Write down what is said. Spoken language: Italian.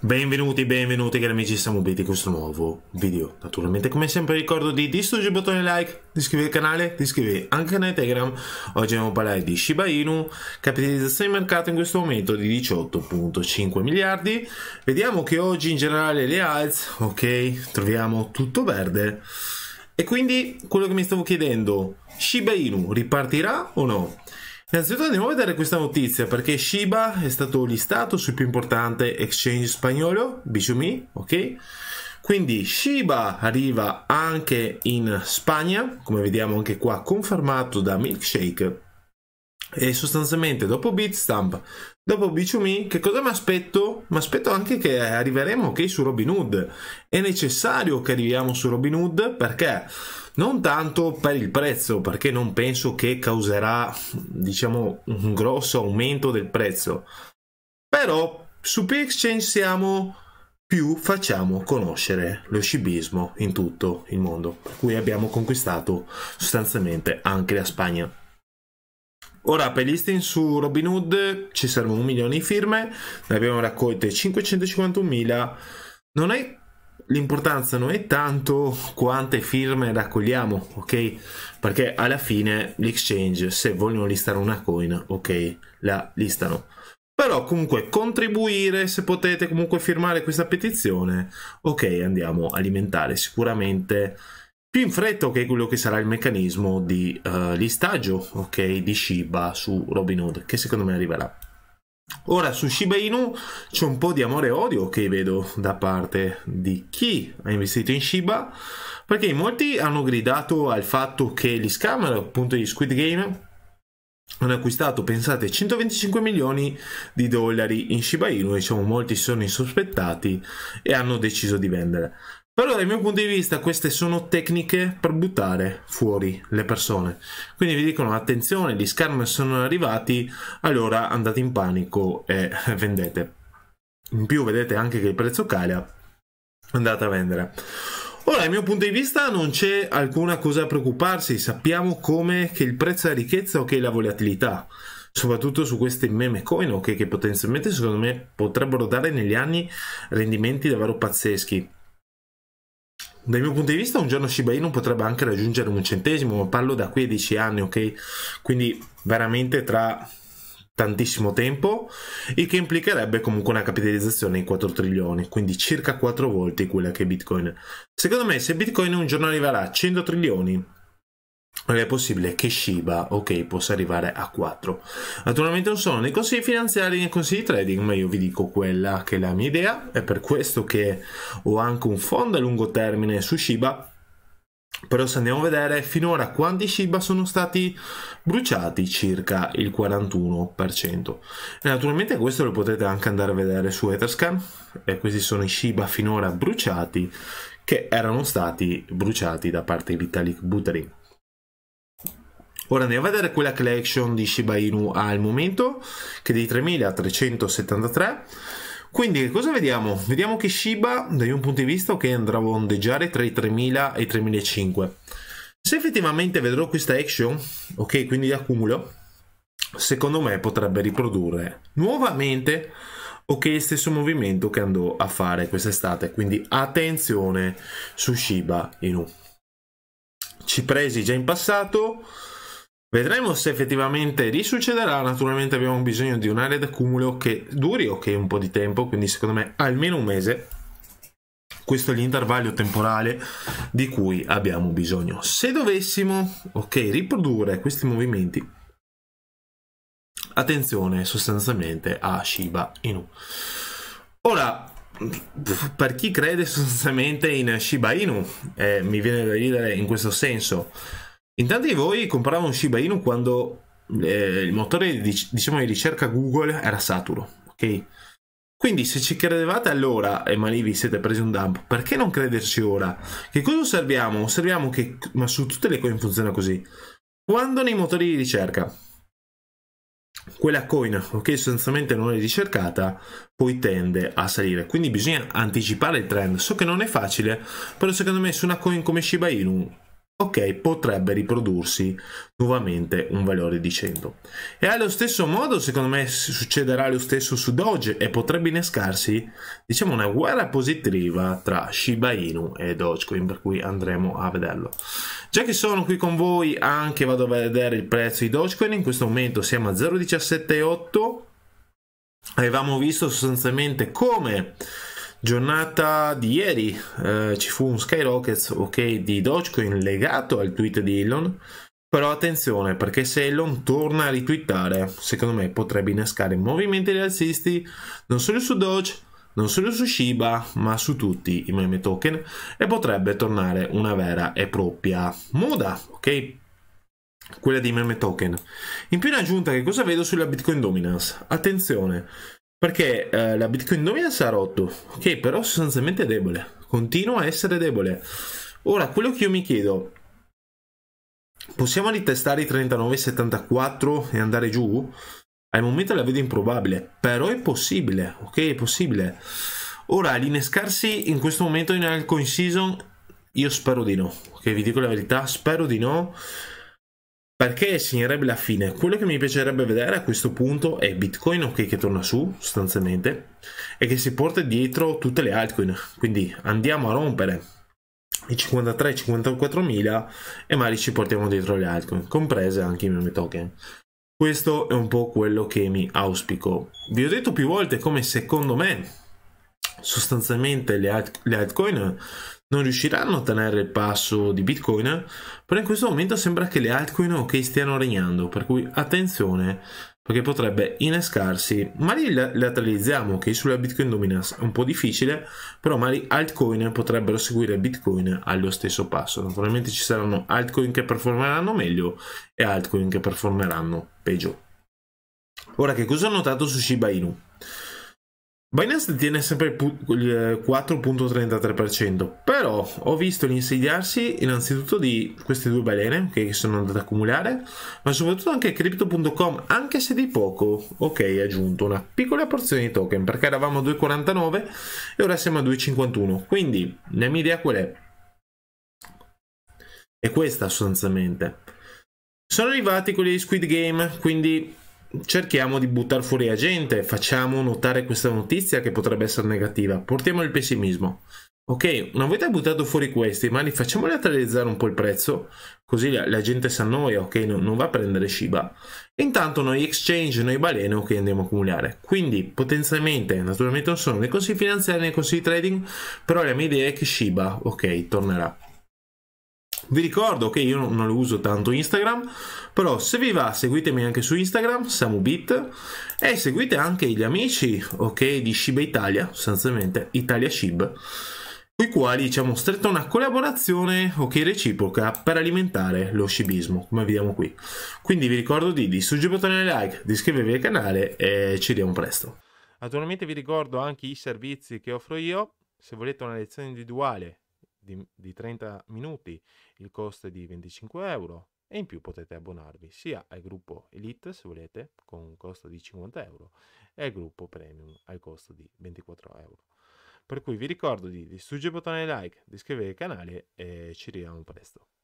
Benvenuti, benvenuti cari amici, siamo qui in questo nuovo video. Naturalmente come sempre ricordo di distruggere il bottone like, di iscrivervi al canale, di iscrivervi anche al Telegram. Oggi andiamo a parlare di Shiba Inu, capitalizzazione di mercato in questo momento di 18.5 miliardi. Vediamo che oggi in generale le alts, ok, troviamo tutto verde. E quindi quello che mi stavo chiedendo, Shiba Inu ripartirà o no? Innanzitutto andiamo a vedere questa notizia perché Shiba è stato listato sul più importante exchange spagnolo, B2Me, ok? Quindi Shiba arriva anche in Spagna, come vediamo anche qua confermato da Milkshake. E sostanzialmente dopo Bitstamp, dopo B2Me, che cosa mi aspetto? Mi aspetto anche che arriveremo ok su Robinhood. È necessario che arriviamo su Robinhood perché non tanto per il prezzo, perché non penso che causerà, diciamo, un grosso aumento del prezzo. Però su P-Exchange siamo più facciamo conoscere lo scibismo in tutto il mondo, per cui abbiamo conquistato sostanzialmente anche la Spagna. Ora per listing su Robinhood ci servono un milione di firme, ne abbiamo raccolte 551.000. Non è l'importanza non è tanto quante firme raccogliamo, ok? Perché alla fine l'exchange, se vogliono listare una coin, ok, la listano. Però comunque contribuire, se potete comunque firmare questa petizione, ok, andiamo a alimentare sicuramente più in fretta ok quello che sarà il meccanismo di uh, listaggio ok di Shiba su Robinhood che secondo me arriverà Ora su Shiba Inu c'è un po' di amore e odio che vedo da parte di chi ha investito in Shiba, perché molti hanno gridato al fatto che gli scammer, appunto di Squid Game, hanno acquistato, pensate, 125 milioni di dollari in Shiba Inu, diciamo molti sono insospettati e hanno deciso di vendere. Però dal mio punto di vista queste sono tecniche per buttare fuori le persone. Quindi vi dicono attenzione, gli scammer sono arrivati, allora andate in panico e vendete. In più vedete anche che il prezzo cala, andate a vendere. Ora, dal mio punto di vista non c'è alcuna cosa a preoccuparsi, sappiamo come che il prezzo della ricchezza o che la volatilità soprattutto su queste meme coin okay, che potenzialmente secondo me potrebbero dare negli anni rendimenti davvero pazzeschi dal mio punto di vista un giorno Shiba Inu potrebbe anche raggiungere un centesimo, parlo da qui a 10 anni, ok? Quindi veramente tra tantissimo tempo, il che implicherebbe comunque una capitalizzazione in 4 trilioni, quindi circa 4 volte quella che è Bitcoin. Secondo me se Bitcoin un giorno arriverà a 100 trilioni, è possibile che Shiba, ok, possa arrivare a 4. Naturalmente non sono nei consigli finanziari né consigli di trading, ma io vi dico quella che è la mia idea. È per questo che ho anche un fondo a lungo termine su Shiba. Però se andiamo a vedere finora quanti Shiba sono stati bruciati, circa il 41%. E naturalmente questo lo potete anche andare a vedere su Etherscan. E questi sono i Shiba finora bruciati che erano stati bruciati da parte di Vitalik Buterin. Ora andiamo a vedere quella collection di Shiba Inu al momento, che è di 3373. Quindi cosa vediamo? Vediamo che Shiba, dal mio punto di vista, ok, andrà a ondeggiare tra i 3000 e i 3005. Se effettivamente vedrò questa action, ok, quindi accumulo, secondo me potrebbe riprodurre nuovamente ok il stesso movimento che andò a fare quest'estate quindi attenzione su Shiba Inu ci presi già in passato Vedremo se effettivamente risuccederà. Naturalmente abbiamo bisogno di un'area d'accumulo che duri ok un po' di tempo, quindi secondo me almeno un mese. Questo è l'intervallo temporale di cui abbiamo bisogno. Se dovessimo ok riprodurre questi movimenti, attenzione sostanzialmente a Shiba Inu. Ora, per chi crede sostanzialmente in Shiba Inu, eh, mi viene da ridere in questo senso Intanto di voi compravano Shiba Inu quando eh, il motore di, diciamo, di ricerca Google era saturo, ok? Quindi se ci credevate allora e ma vi siete presi un dump, perché non crederci ora? Che cosa osserviamo? Osserviamo che, ma su tutte le coin funziona così. Quando nei motori di ricerca quella coin, ok, sostanzialmente non è ricercata, poi tende a salire. Quindi bisogna anticipare il trend. So che non è facile, però secondo me su una coin come Shiba Inu ok, potrebbe riprodursi nuovamente un valore di 100. E allo stesso modo, secondo me, succederà lo stesso su Doge e potrebbe innescarsi, diciamo, una guerra positiva tra Shiba Inu e Dogecoin, per cui andremo a vederlo. Già che sono qui con voi, anche vado a vedere il prezzo di Dogecoin, in questo momento siamo a 0,178. Avevamo visto sostanzialmente come Giornata di ieri eh, ci fu un skyrocket ok, di Dogecoin legato al tweet di Elon. Però attenzione perché se Elon torna a ritwittare, secondo me potrebbe innescare movimenti rialzisti non solo su Doge, non solo su Shiba, ma su tutti i meme token e potrebbe tornare una vera e propria moda, ok? Quella dei meme token. In più in aggiunta che cosa vedo sulla Bitcoin Dominance? Attenzione, perché eh, la Bitcoin Dominance ha rotto, ok, però sostanzialmente è debole, continua a essere debole. Ora, quello che io mi chiedo, possiamo ritestare i 39,74 e andare giù? Al momento la vedo improbabile, però è possibile, ok, è possibile. Ora, l'innescarsi in questo momento in altcoin season, io spero di no, ok, vi dico la verità, spero di no perché segnerebbe la fine. Quello che mi piacerebbe vedere a questo punto è Bitcoin ok che torna su sostanzialmente e che si porta dietro tutte le altcoin. Quindi andiamo a rompere i 53-54 mila e magari ci portiamo dietro le altcoin, comprese anche i meme token. Questo è un po' quello che mi auspico. Vi ho detto più volte come secondo me sostanzialmente le, alt- le altcoin non riusciranno a tenere il passo di Bitcoin, però in questo momento sembra che le altcoin ok stiano regnando, per cui attenzione perché potrebbe innescarsi, magari lateralizziamo ok sulla Bitcoin Dominance è un po' difficile, però magari altcoin potrebbero seguire Bitcoin allo stesso passo, naturalmente ci saranno altcoin che performeranno meglio e altcoin che performeranno peggio. Ora che cosa ho notato su Shiba Inu? Binance detiene sempre il 4.33%, però ho visto l'insediarsi innanzitutto di queste due balene che sono andate ad accumulare, ma soprattutto anche Crypto.com, anche se di poco, ok, ha aggiunto una piccola porzione di token, perché eravamo a 2,49 e ora siamo a 2,51, quindi la mia idea qual è? È questa sostanzialmente. Sono arrivati quelli di Squid Game, quindi cerchiamo di buttare fuori la gente, facciamo notare questa notizia che potrebbe essere negativa, portiamo il pessimismo. Ok, una volta buttato fuori questi, ma li facciamo lateralizzare un po' il prezzo, così la, la gente si annoia, ok, non, non, va a prendere Shiba. Intanto noi exchange, noi balene, ok, andiamo a accumulare. Quindi potenzialmente, naturalmente non sono né consigli finanziari né consigli trading, però la mia idea è che Shiba, ok, tornerà. Vi ricordo che io non lo uso tanto Instagram, però se vi va seguitemi anche su Instagram, SamuBit, e seguite anche gli amici ok, di Shiba Italia, sostanzialmente Italia Shib, con i quali diciamo stretta una collaborazione ok reciproca per alimentare lo shibismo, come vediamo qui. Quindi vi ricordo di distruggere il bottone like, di iscrivervi al canale e ci vediamo presto. Naturalmente vi ricordo anche i servizi che offro io, se volete una lezione individuale di, di 30 minuti il costo è di 25 euro e in più potete abbonarvi sia al gruppo Elite se volete con un costo di 50 euro e al gruppo Premium al costo di 24 euro. Per cui vi ricordo di distruggere il bottone like, di iscrivervi al canale e ci vediamo presto.